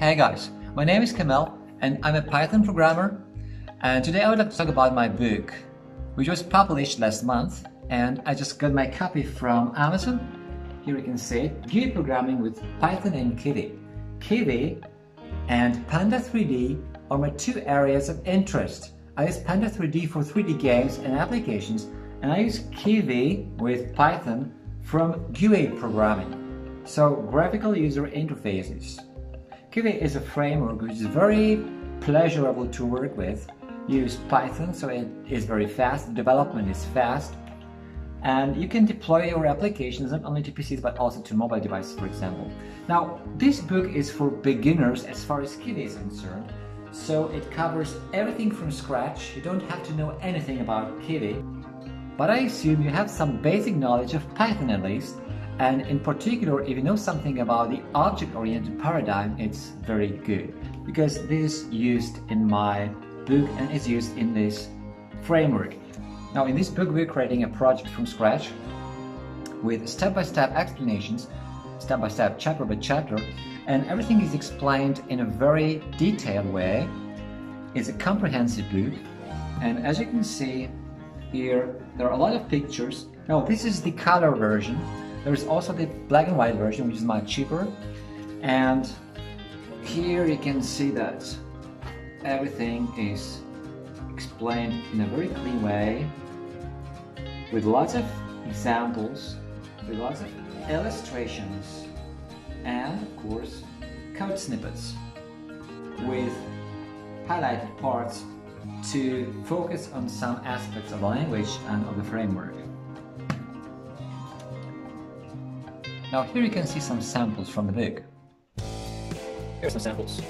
Hey guys, my name is Kamil and I'm a Python programmer and today I would like to talk about my book which was published last month and I just got my copy from Amazon. Here you can see GUI Programming with Python and Kivy. Kivy and Panda 3D are my two areas of interest. I use Panda 3D for 3D games and applications and I use Kivy with Python from GUI programming, so graphical user interfaces. Kivy is a framework which is very pleasurable to work with. You use Python, so it is very fast, development is fast, and you can deploy your applications not only to PCs but also to mobile devices, for example. Now, this book is for beginners as far as Kivy is concerned, so it covers everything from scratch. You don't have to know anything about Kivy, but I assume you have some basic knowledge of Python at least, and in particular, if you know something about the object-oriented paradigm, it's very good because this is used in my book and is used in this framework. Now, in this book, we're creating a project from scratch with step-by-step explanations, step-by-step, chapter by chapter, and everything is explained in a very detailed way. It's a comprehensive book, and as you can see here, there are a lot of pictures. Now, this is the color version there's also the black and white version, which is much cheaper. And here you can see that everything is explained in a very clean way with lots of examples, with lots of illustrations, and of course, code snippets with highlighted parts to focus on some aspects of the language and of the framework. Now here you can see some samples from the book. Here are some samples.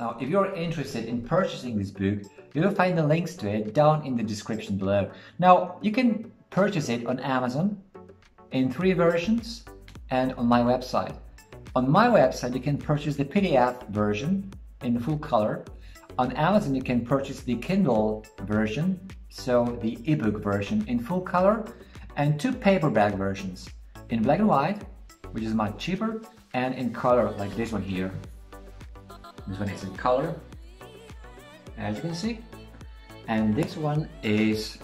Now, if you're interested in purchasing this book, you'll find the links to it down in the description below. Now, you can purchase it on Amazon in three versions and on my website. On my website, you can purchase the PDF version in full color. On Amazon, you can purchase the Kindle version, so the ebook version in full color, and two paperback versions in black and white, which is much cheaper, and in color like this one here. This one is in color, as you can see. And this one is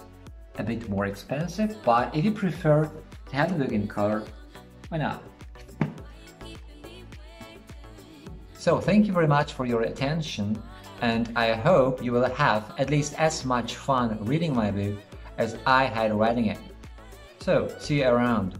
a bit more expensive, but if you prefer to have the book in color, why not? So thank you very much for your attention and I hope you will have at least as much fun reading my book as I had writing it. So see you around.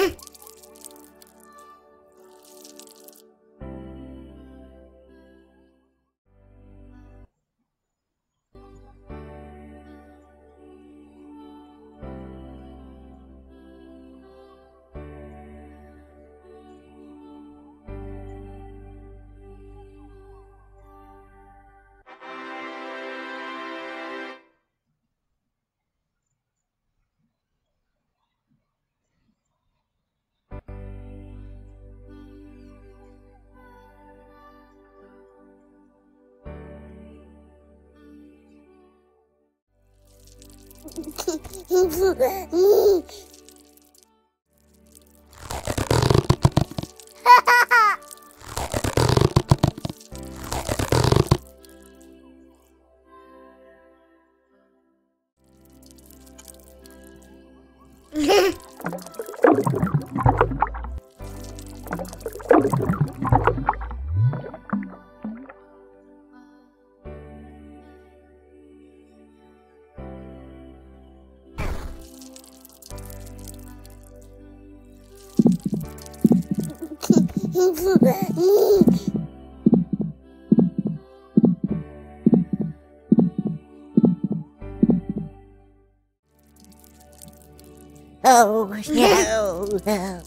이쁘+ 이. Oh no.